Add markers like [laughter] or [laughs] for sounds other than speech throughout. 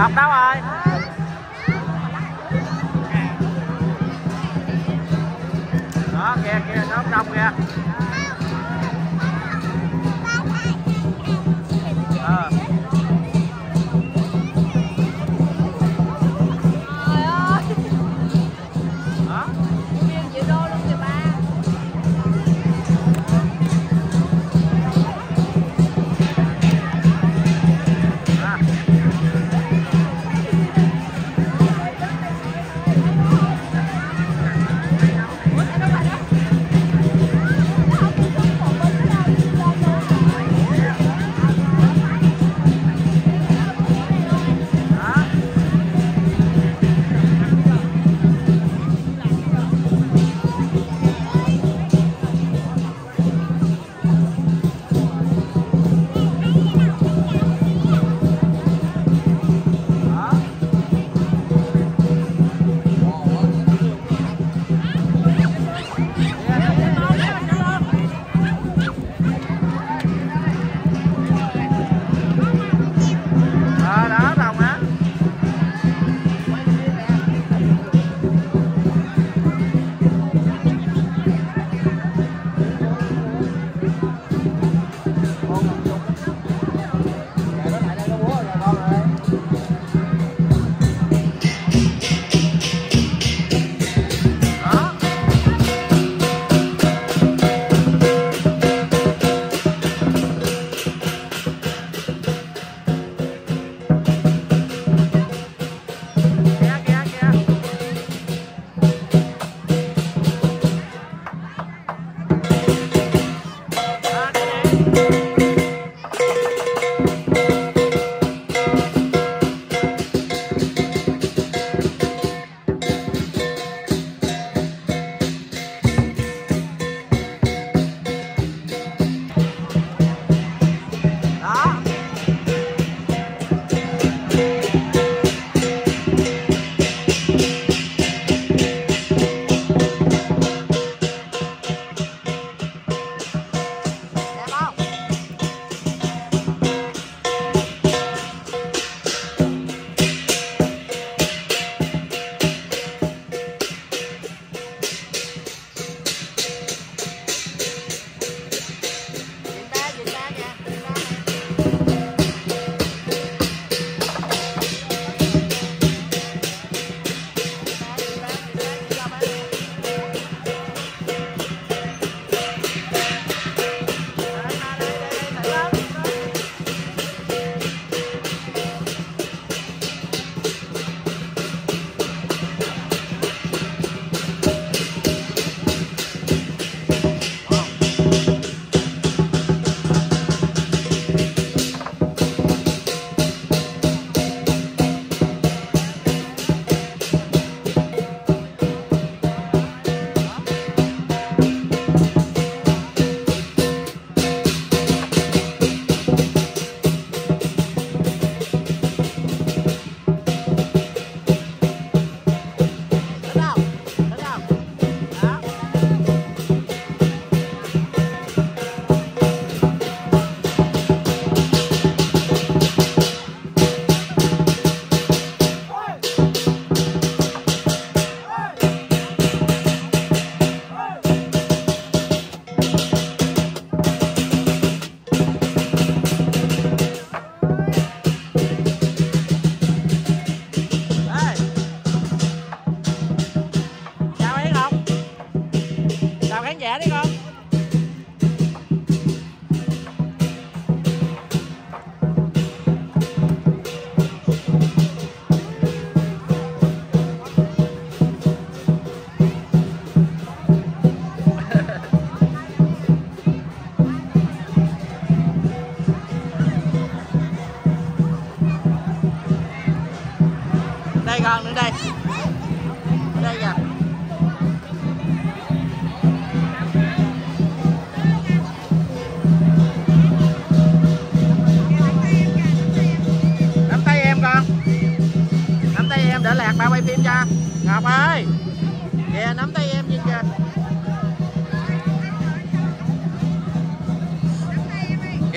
Ngọc đâu rồi? Đó kìa kìa nó đông kìa.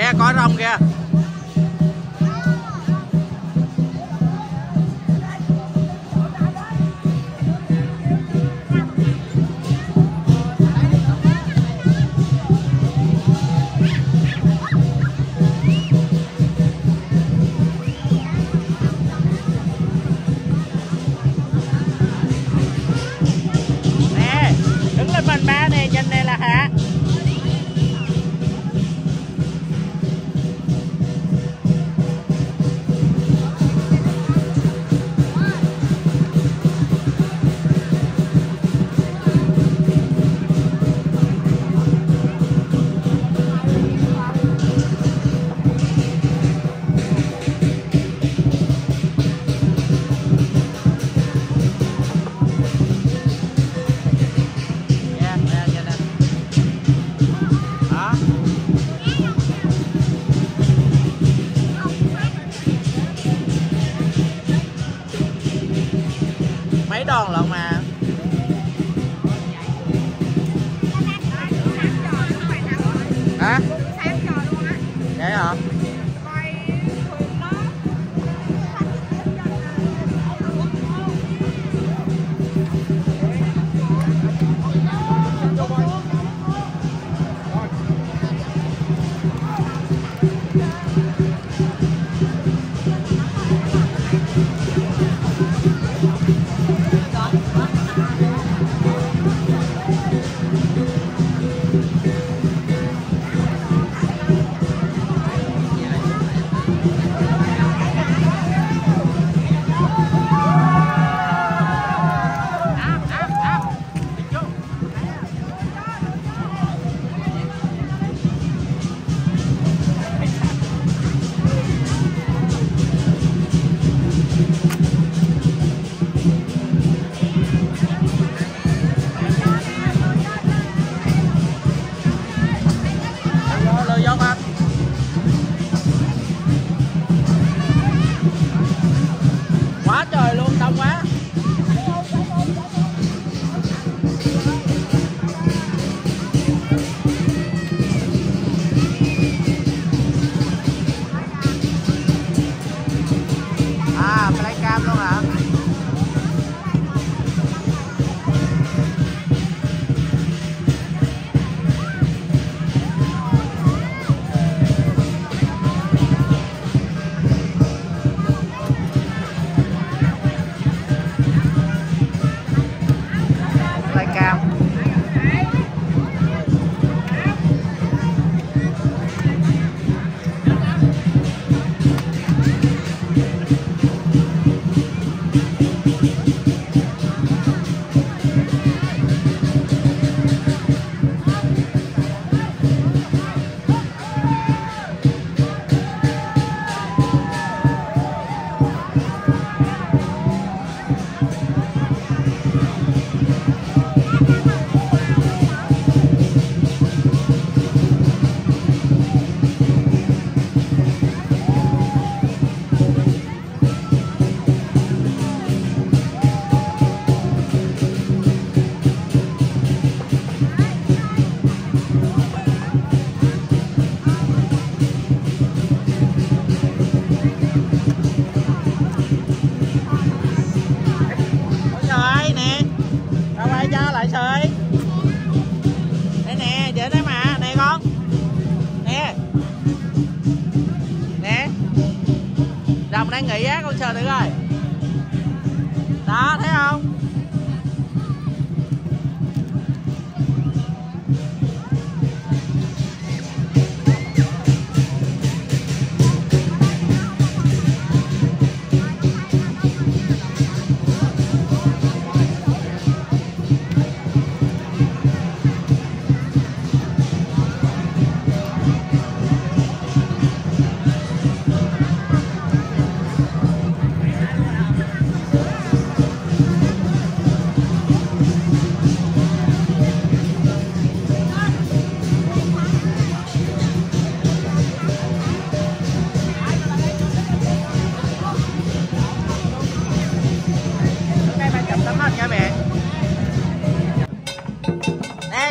Kìa có rồng kìa.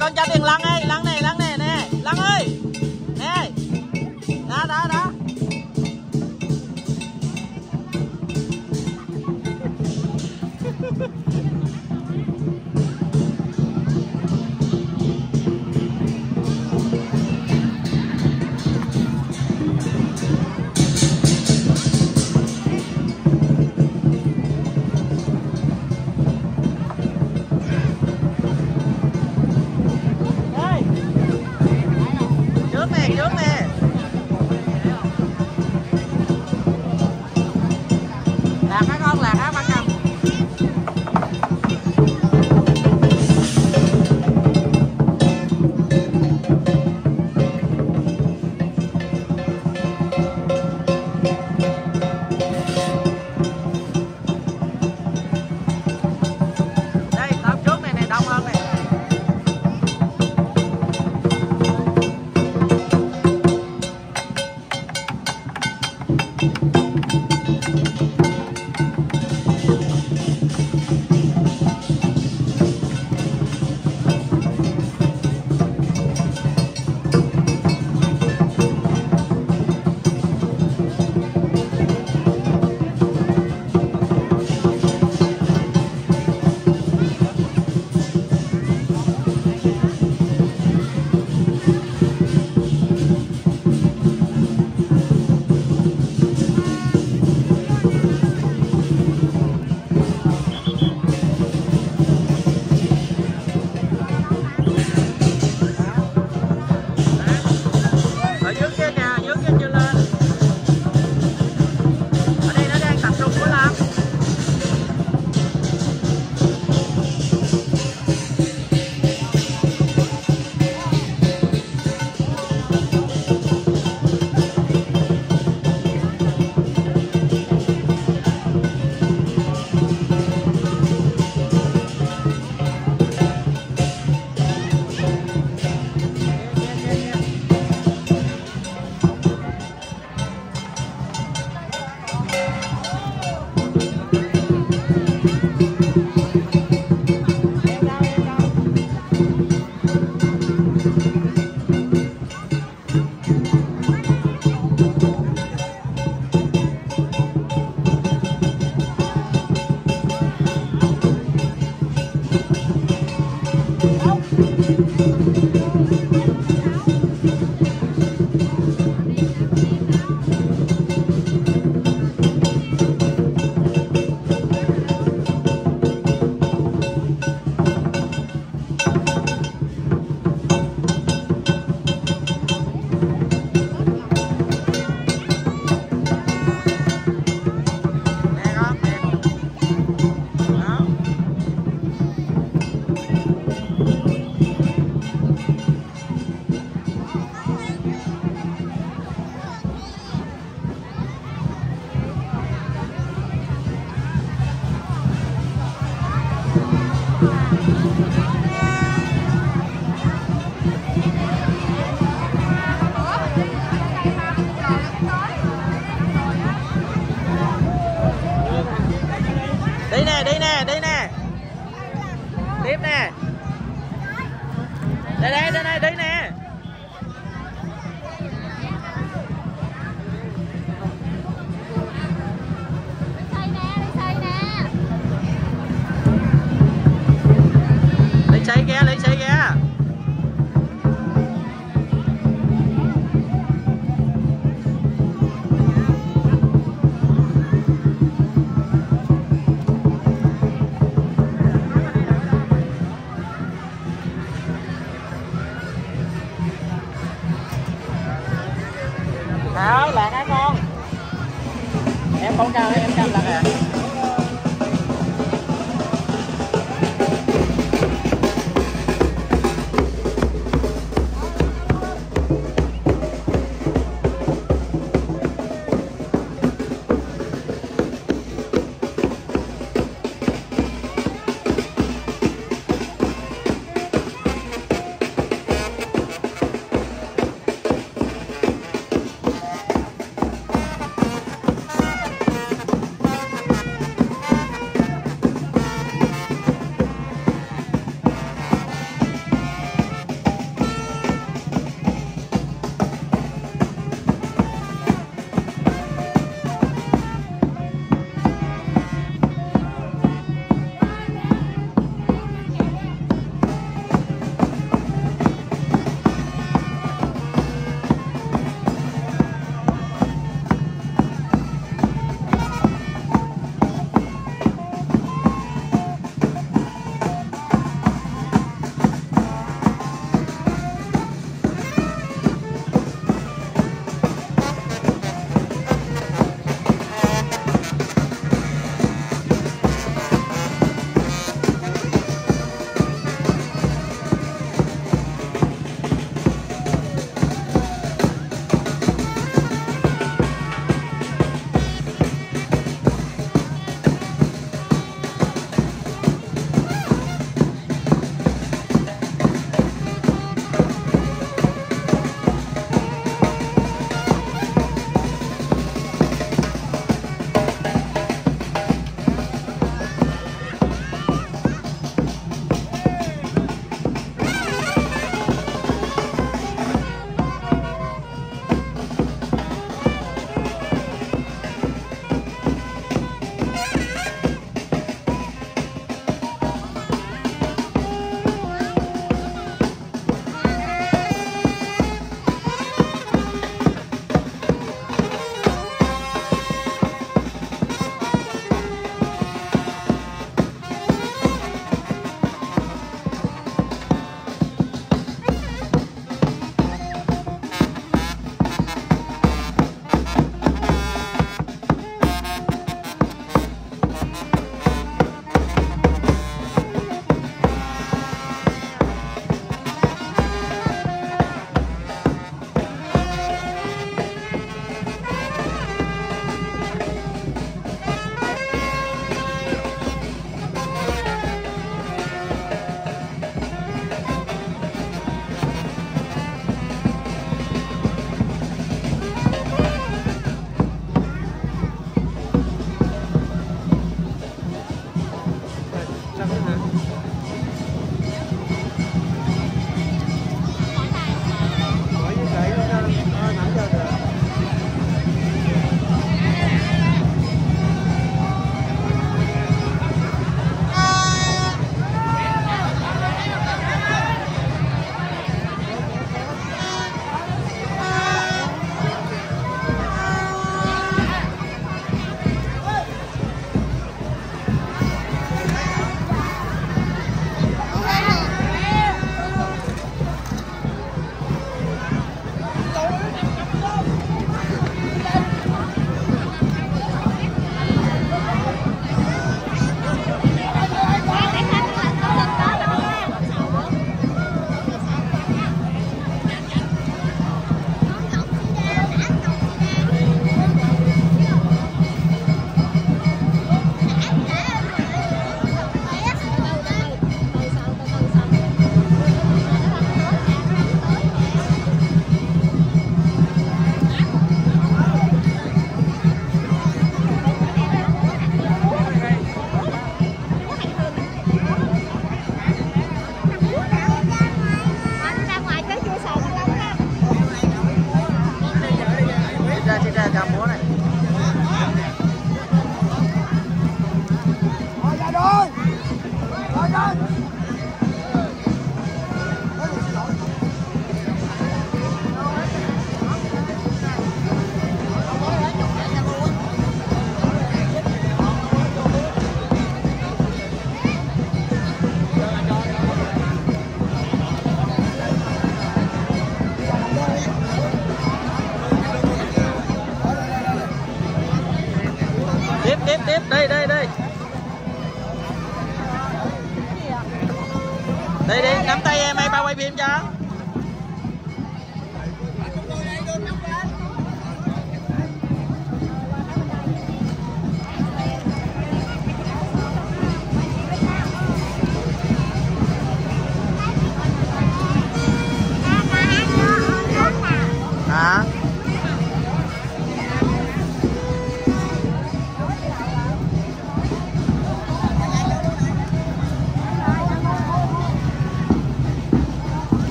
con cho tiền lăng á. Đó lạc hả con em con chào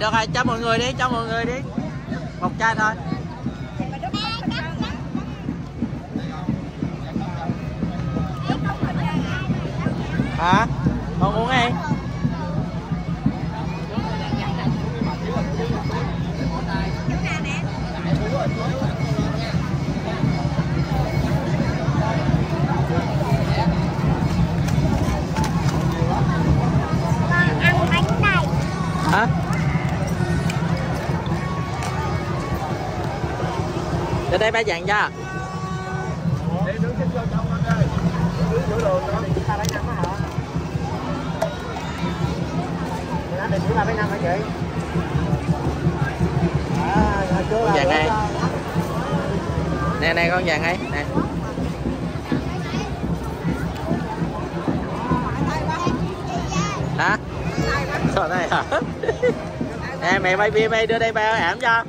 được rồi, cho mọi người đi, cho mọi người đi. Một chai thôi. Hả? Con uống đi để đây, ba vàng cho. Con vàng đây nè nè, con vàng ấy. Nè. Hả? Sao đây hả? [laughs] Nè, mẹ bay bia bay, đưa đây bao ảm cho.